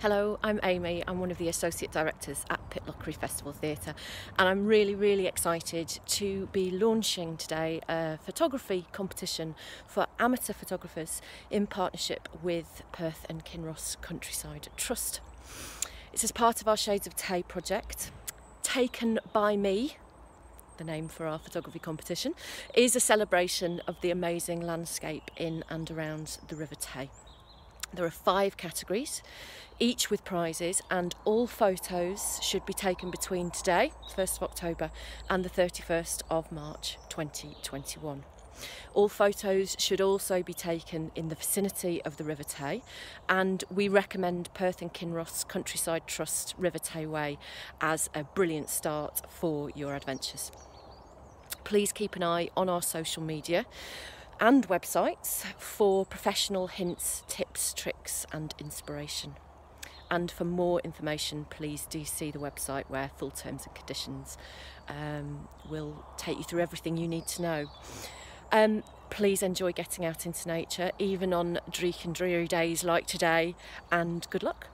Hello, I'm Amy. I'm one of the Associate Directors at Pitlochry Festival Theatre, and I'm really, really excited to be launching today a photography competition for amateur photographers in partnership with Perth and Kinross Countryside Trust. It's as part of our Shades of Tay project, TayKen By Me. The name for our photography competition is a celebration of the amazing landscape in and around the River Tay. There are five categories, each with prizes, and all photos should be taken between today, 1st of October, and the 31st of March 2021. All photos should also be taken in the vicinity of the River Tay, and we recommend Perth and Kinross Countryside Trust River Tay Way as a brilliant start for your adventures. Please keep an eye on our social media and websites for professional hints, tips, tricks, and inspiration. And for more information, please do see the website where full terms and conditions um, will take you through everything you need to know. Um, please enjoy getting out into nature, even on dreary and dreary days like today, and good luck.